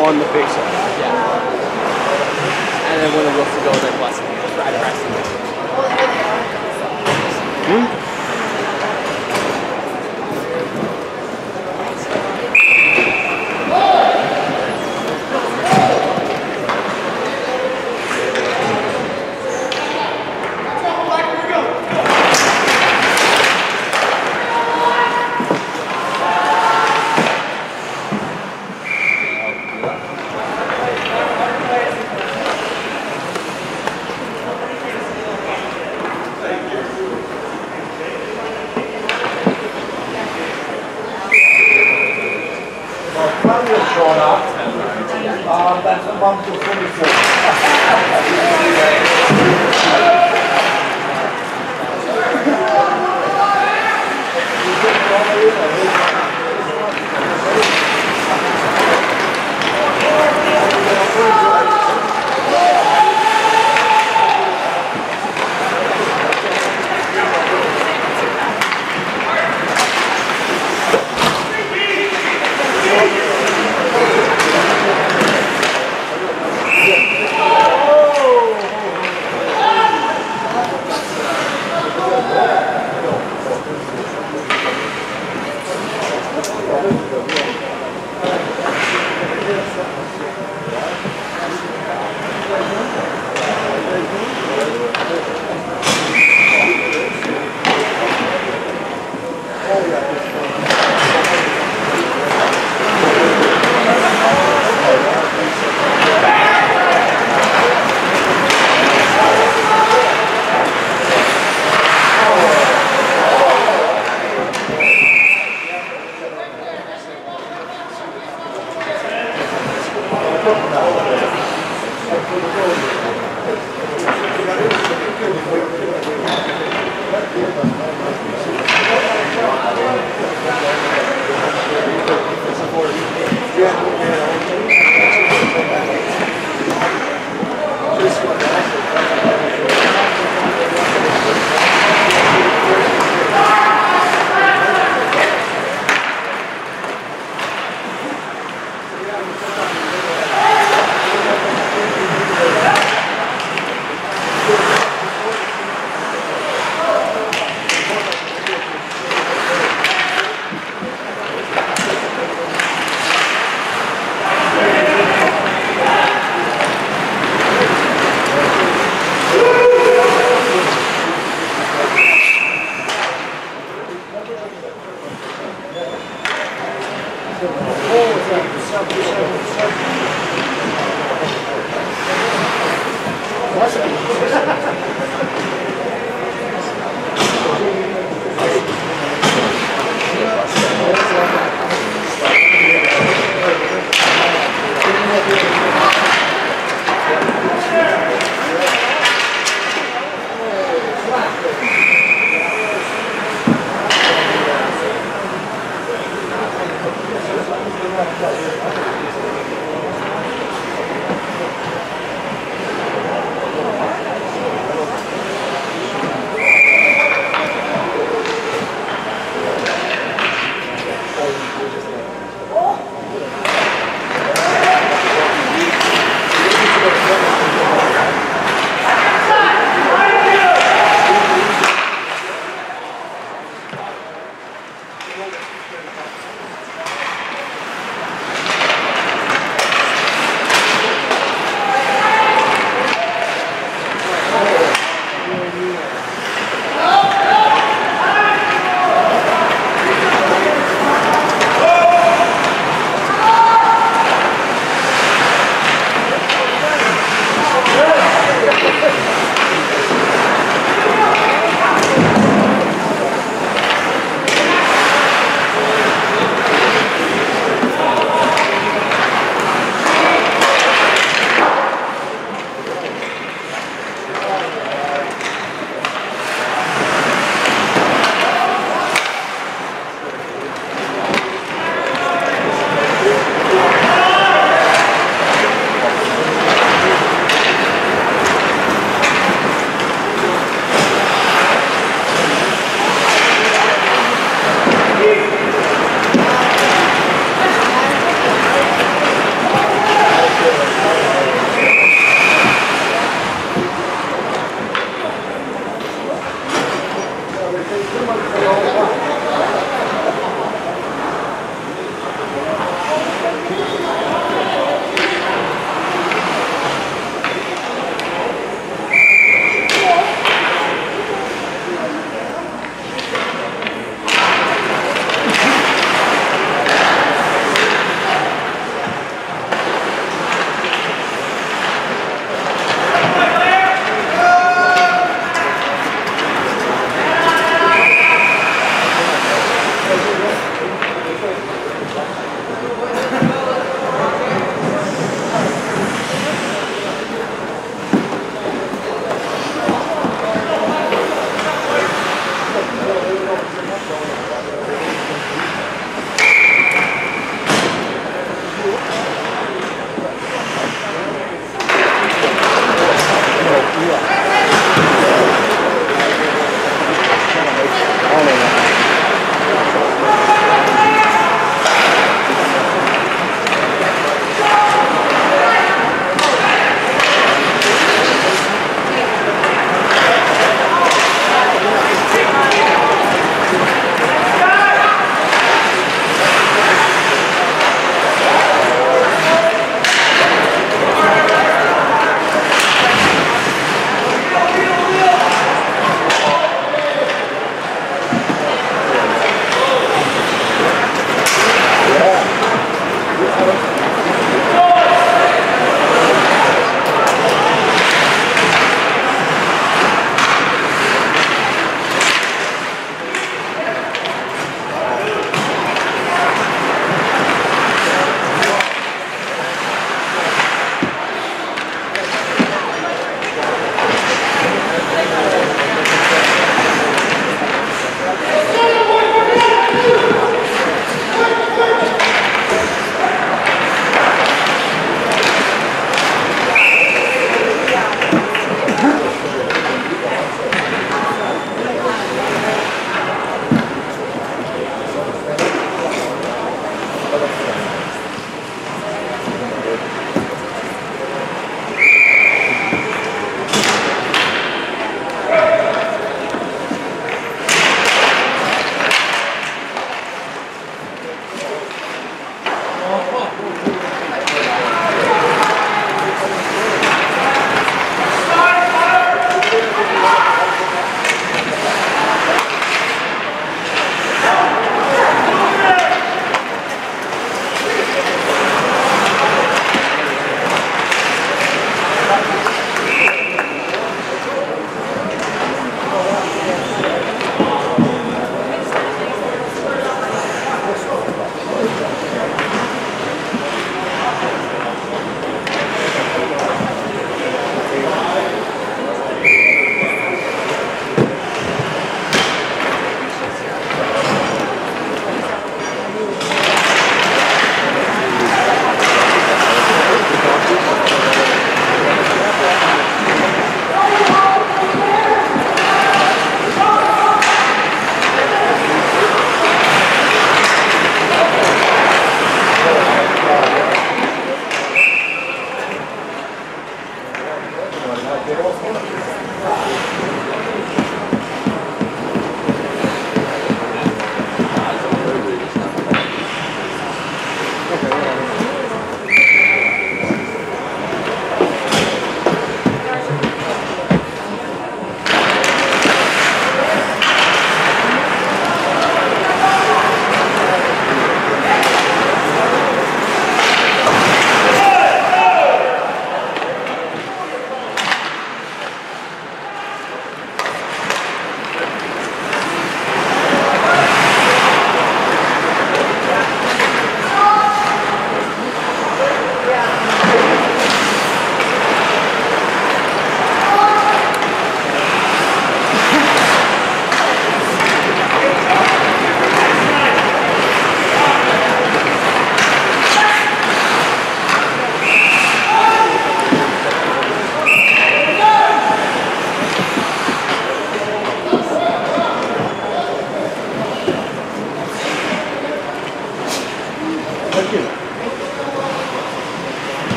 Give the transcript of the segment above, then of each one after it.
On the side. Yeah. And then when the whistle goes, I press I press it. Probably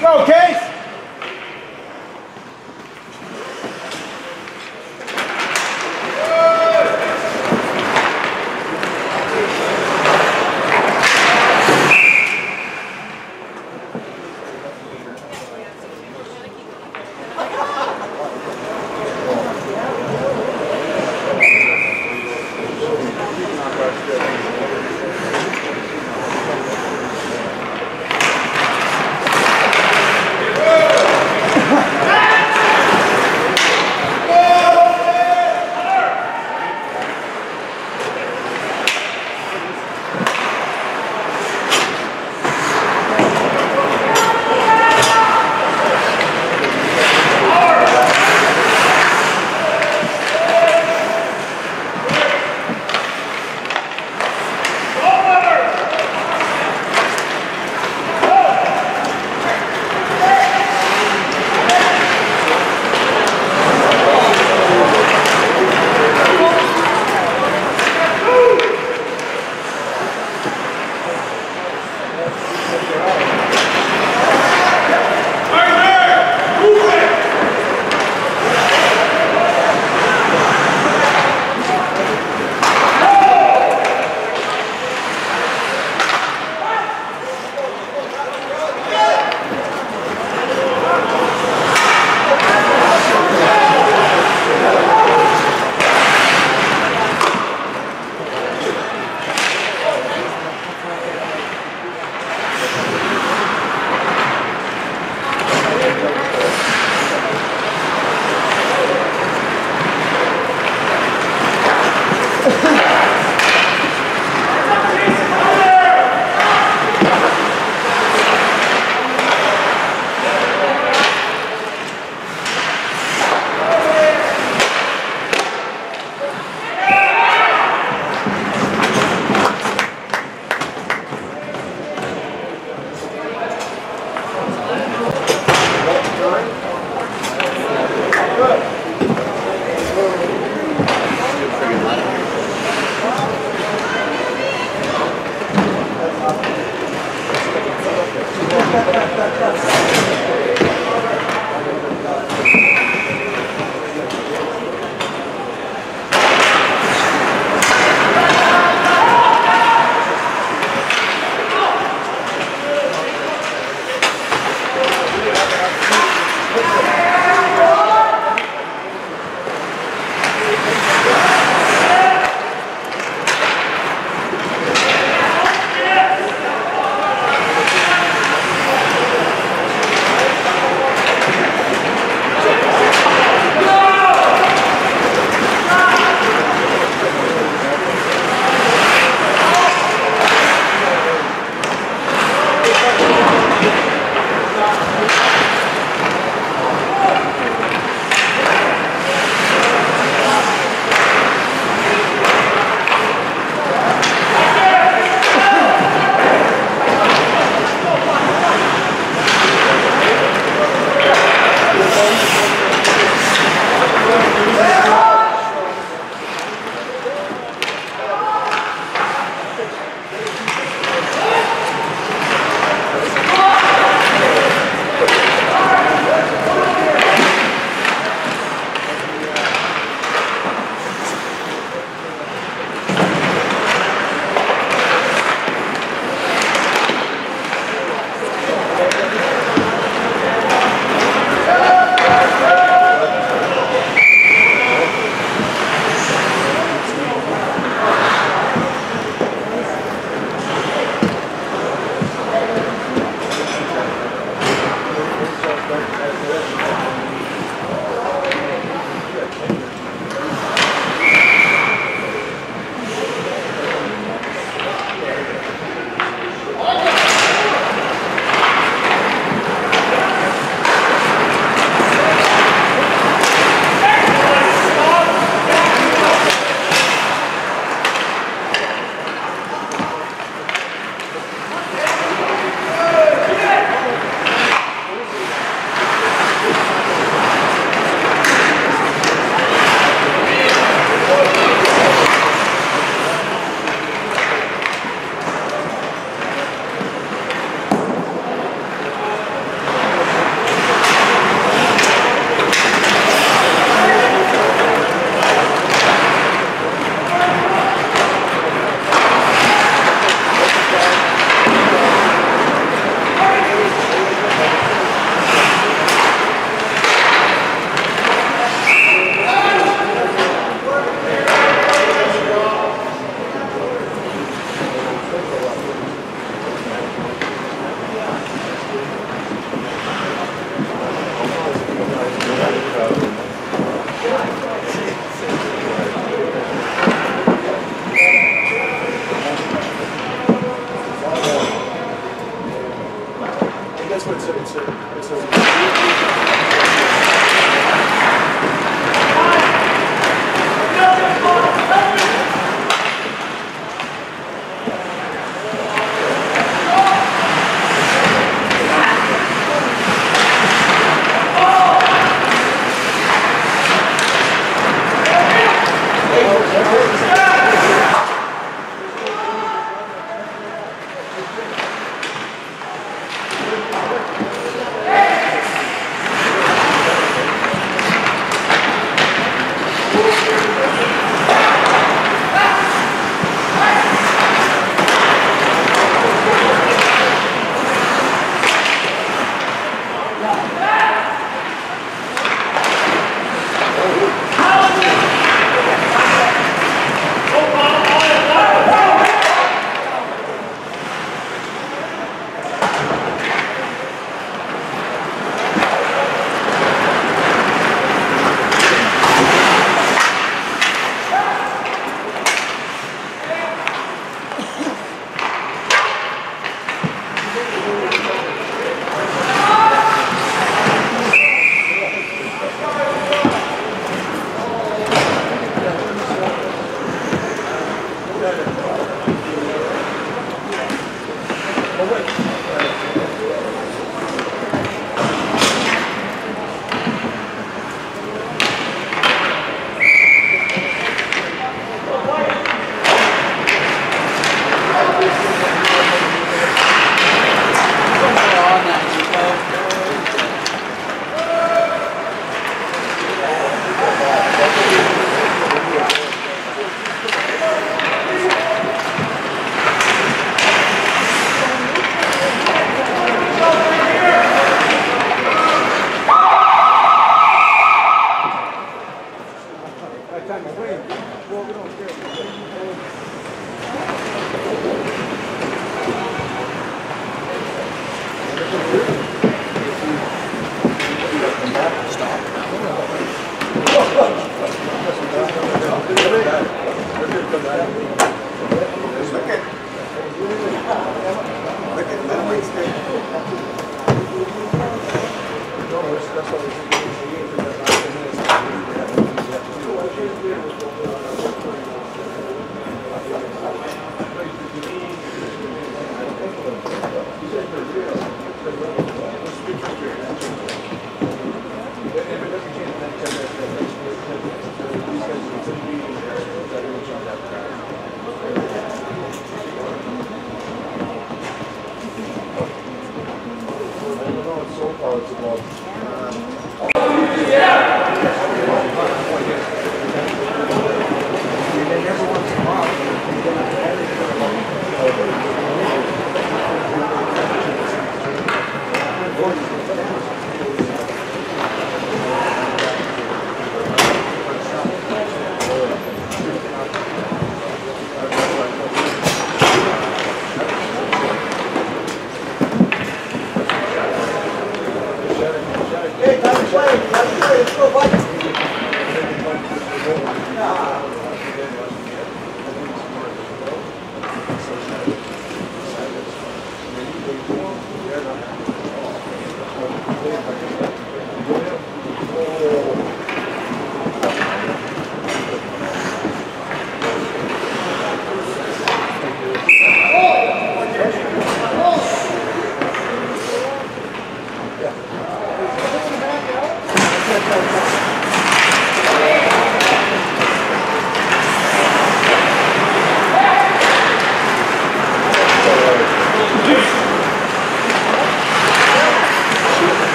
Go, Case!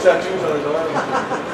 Tattoos on his.